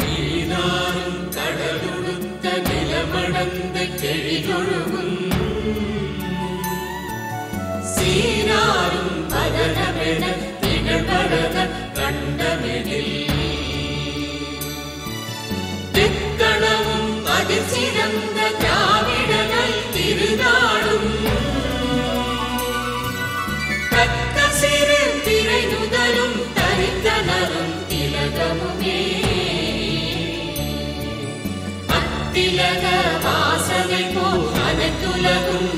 നീനാറും കടലുടുത്ത നിലമടந்த அத்திலக வாசனை போல் அனைத்துலகும்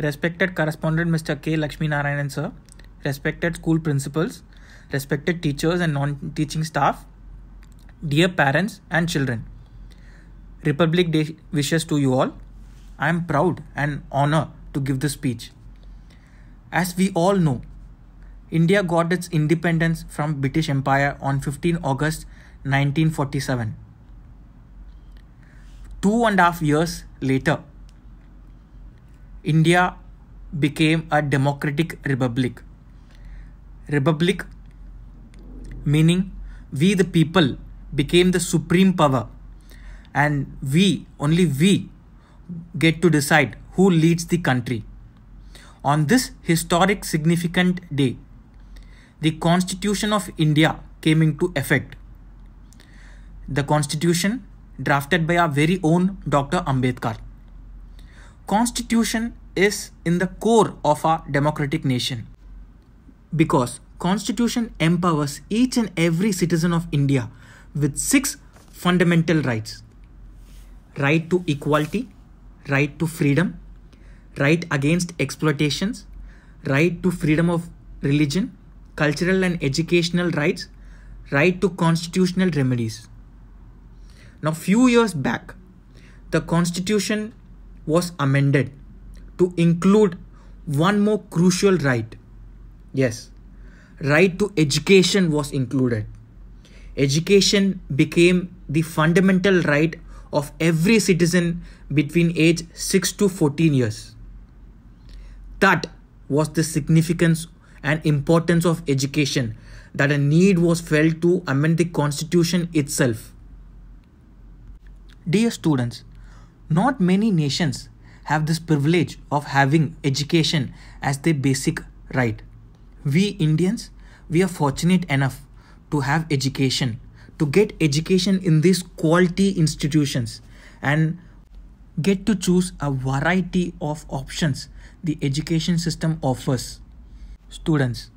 Respected correspondent Mr. K. Lakshmi Narayanan sir, respected school principals, respected teachers and non-teaching staff, dear parents and children. Republic Day wishes to you all. I am proud and honored to give this speech. As we all know, India got its independence from British Empire on 15 August 1947. Two and a half years later, India became a democratic republic. Republic meaning we the people became the supreme power and we, only we, get to decide who leads the country. On this historic significant day, the Constitution of India came into effect. The Constitution drafted by our very own Dr. Ambedkar. Constitution is in the core of our democratic nation. Because constitution empowers each and every citizen of India with six fundamental rights. Right to equality right to freedom right against exploitations right to freedom of religion cultural and educational rights right to constitutional remedies. Now few years back the constitution was amended to include one more crucial right. Yes. Right to education was included. Education became the fundamental right of every citizen between age 6 to 14 years. That was the significance and importance of education that a need was felt to amend the constitution itself. Dear students not many nations have this privilege of having education as their basic right. We indians we are fortunate enough to have education to get education in these quality institutions and get to choose a variety of options the education system offers. Students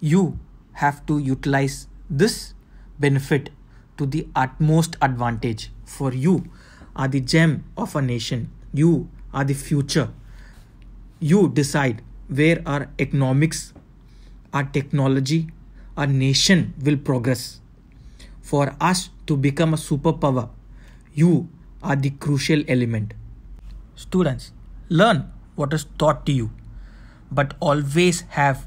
you have to utilize this benefit to the utmost advantage for you are the gem of a nation you are the future you decide where our economics our technology our nation will progress for us to become a superpower you are the crucial element students learn what is taught to you but always have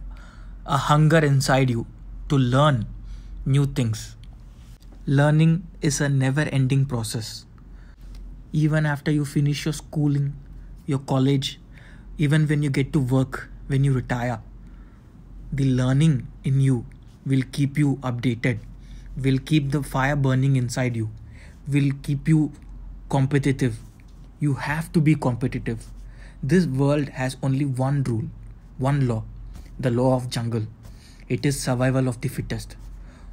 a hunger inside you to learn new things. Learning is a never ending process. Even after you finish your schooling, your college, even when you get to work, when you retire, the learning in you will keep you updated, will keep the fire burning inside you, will keep you competitive. You have to be competitive. This world has only one rule, one law the law of jungle. It is survival of the fittest.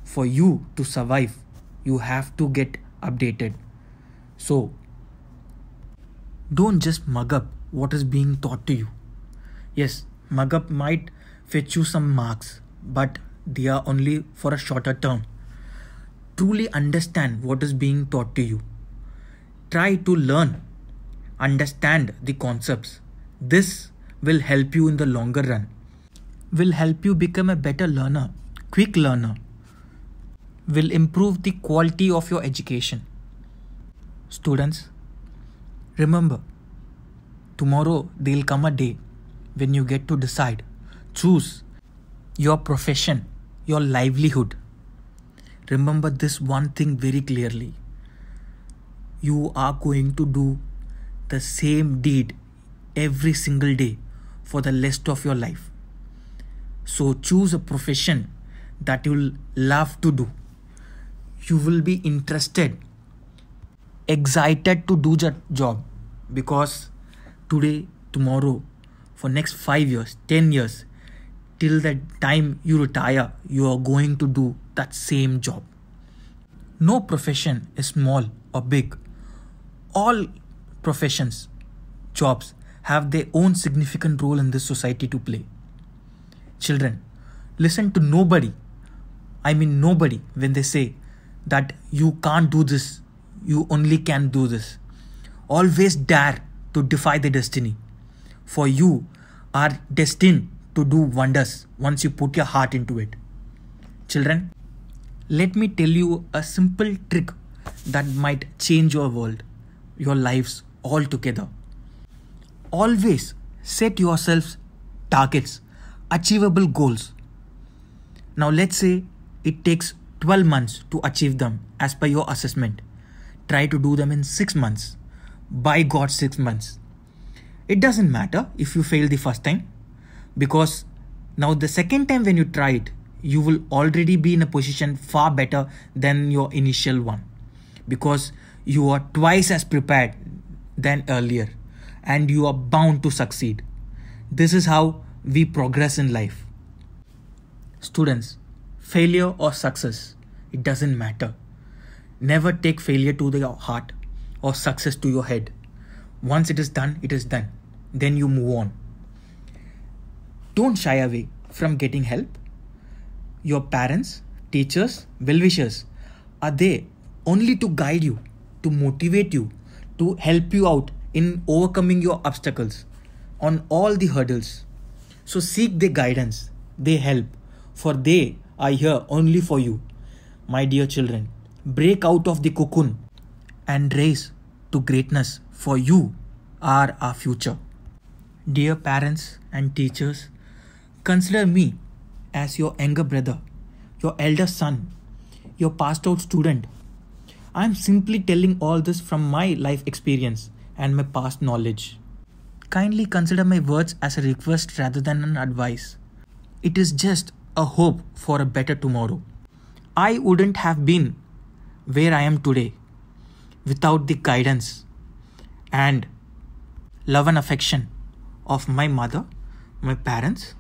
For you to survive, you have to get updated. So, don't just mug up what is being taught to you. Yes, mug up might fetch you some marks, but they are only for a shorter term. Truly understand what is being taught to you. Try to learn, understand the concepts. This will help you in the longer run, will help you become a better learner, quick learner, will improve the quality of your education. Students, remember, tomorrow there'll come a day when you get to decide, choose your profession, your livelihood. Remember this one thing very clearly. You are going to do the same deed every single day for the rest of your life. So choose a profession that you'll love to do. You will be interested, excited to do that job because today, tomorrow, for next 5 years, 10 years, till the time you retire, you are going to do that same job. No profession is small or big. All professions, jobs have their own significant role in this society to play. Children, listen to nobody, I mean nobody, when they say that you can't do this, you only can do this. Always dare to defy the destiny. For you are destined to do wonders once you put your heart into it. Children, let me tell you a simple trick that might change your world, your lives altogether. Always set yourselves targets, achievable goals. Now, let's say it takes 12 months to achieve them as per your assessment. Try to do them in 6 months. By God, 6 months. It doesn't matter if you fail the first time because now the second time when you try it, you will already be in a position far better than your initial one because you are twice as prepared than earlier and you are bound to succeed. This is how we progress in life. Students, failure or success, it doesn't matter. Never take failure to the heart or success to your head. Once it is done, it is done. Then you move on. Don't shy away from getting help. Your parents, teachers, well wishers are there only to guide you, to motivate you, to help you out in overcoming your obstacles on all the hurdles. So seek their guidance, their help, for they are here only for you. My dear children, break out of the cocoon and raise to greatness, for you are our future. Dear parents and teachers, consider me as your younger brother, your elder son, your passed out student. I am simply telling all this from my life experience and my past knowledge. Kindly consider my words as a request rather than an advice. It is just a hope for a better tomorrow. I wouldn't have been where I am today without the guidance and love and affection of my mother, my parents,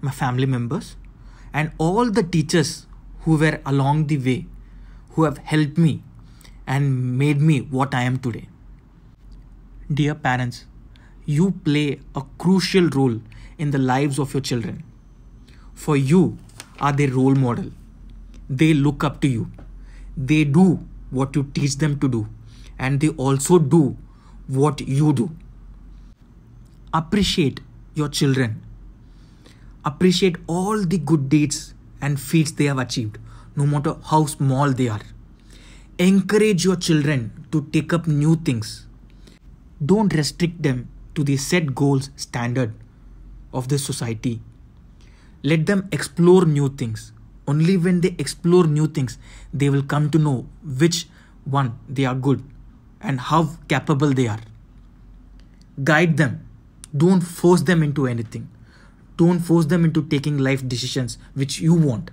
my family members, and all the teachers who were along the way, who have helped me and made me what I am today. Dear parents, you play a crucial role in the lives of your children. For you are their role model. They look up to you. They do what you teach them to do, and they also do what you do. Appreciate your children. Appreciate all the good deeds and feats they have achieved, no matter how small they are. Encourage your children to take up new things. Don't restrict them to the set goals standard of the society. Let them explore new things. Only when they explore new things, they will come to know which one they are good and how capable they are. Guide them. Don't force them into anything. Don't force them into taking life decisions which you want.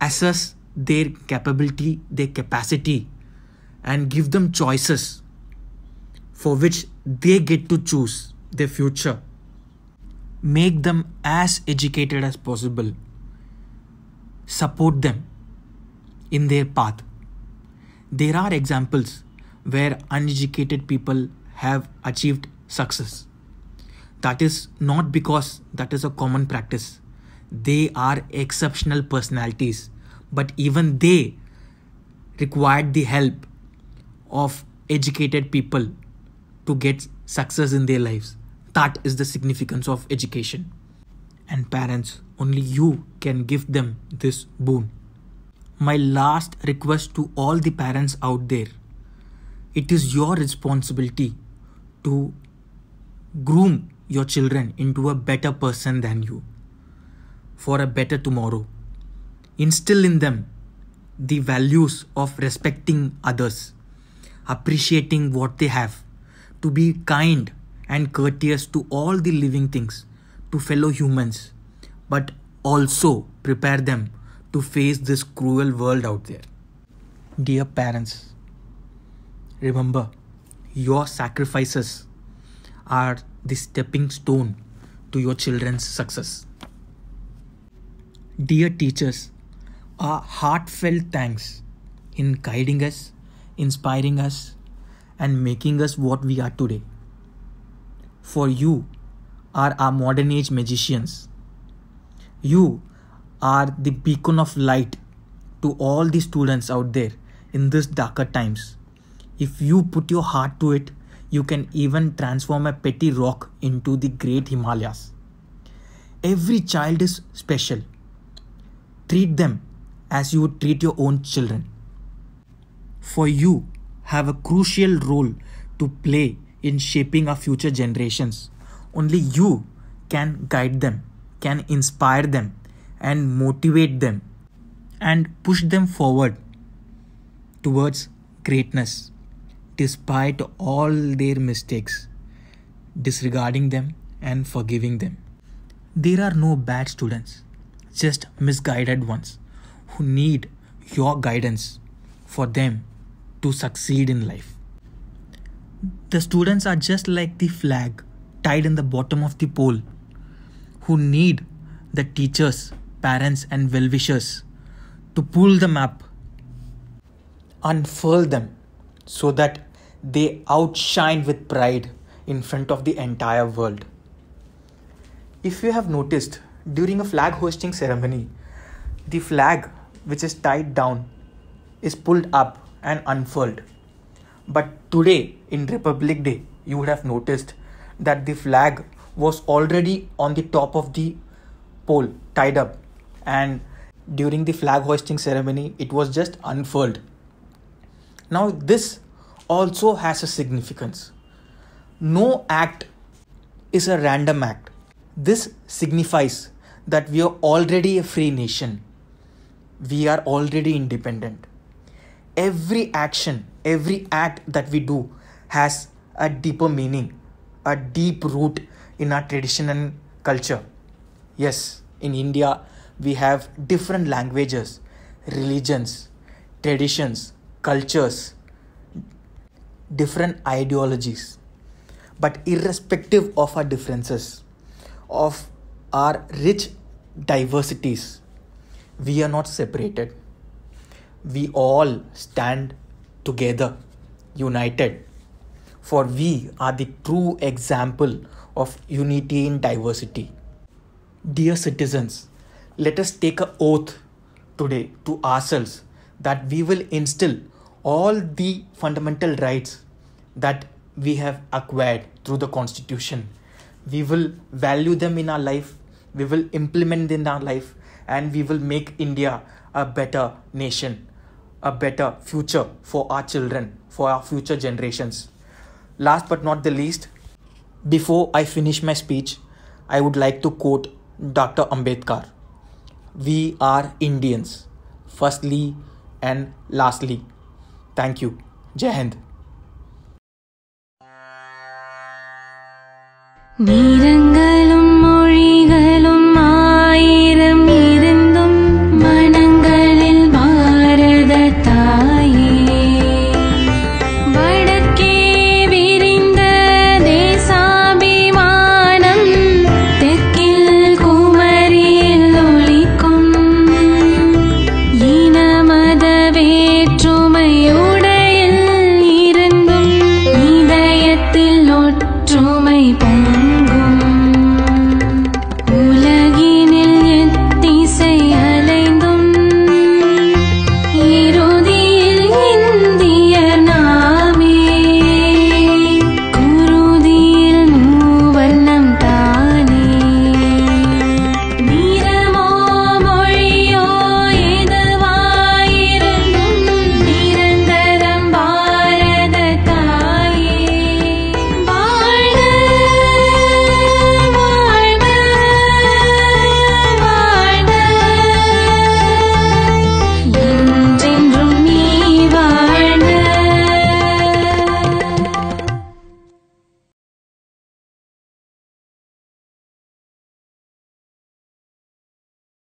Assess their capability, their capacity, and give them choices for which they get to choose their future. Make them as educated as possible. Support them in their path. There are examples where uneducated people have achieved success. That is not because that is a common practice. They are exceptional personalities, but even they required the help of educated people to get success in their lives. That is the significance of education. And parents, only you can give them this boon. My last request to all the parents out there it is your responsibility to groom your children into a better person than you for a better tomorrow. Instill in them the values of respecting others, appreciating what they have, to be kind and courteous to all the living things, to fellow humans, but also prepare them to face this cruel world out there. Dear parents, remember your sacrifices are the stepping stone to your children's success. Dear teachers, our heartfelt thanks in guiding us, inspiring us, and making us what we are today. For you are our modern age magicians. You are the beacon of light to all the students out there in these darker times. If you put your heart to it, you can even transform a petty rock into the great Himalayas. Every child is special. Treat them as you would treat your own children. For you have a crucial role to play in shaping our future generations. Only you can guide them, can inspire them, and motivate them and push them forward towards greatness despite all their mistakes, disregarding them and forgiving them. There are no bad students, just misguided ones who need your guidance for them to succeed in life. The students are just like the flag tied in the bottom of the pole who need the teachers, parents, and well wishers to pull them up, unfurl them so that they outshine with pride in front of the entire world. If you have noticed, during a flag hosting ceremony, the flag which is tied down is pulled up and unfurled. But today, in Republic Day, you would have noticed that the flag was already on the top of the pole, tied up, and during the flag hoisting ceremony, it was just unfurled. Now, this also has a significance. No act is a random act. This signifies that we are already a free nation. We are already independent. Every action, every act that we do has a deeper meaning, a deep root in our tradition and culture. Yes, in India, we have different languages, religions, traditions, cultures, different ideologies. But irrespective of our differences, of our rich diversities, we are not separated. We all stand together, united. For we are the true example of unity in diversity. Dear citizens, let us take an oath today to ourselves that we will instill all the fundamental rights that we have acquired through the constitution we will value them in our life we will implement them in our life and we will make india a better nation a better future for our children for our future generations Last but not the least, before I finish my speech, I would like to quote Dr. Ambedkar We are Indians, firstly and lastly. Thank you. Jai Hind.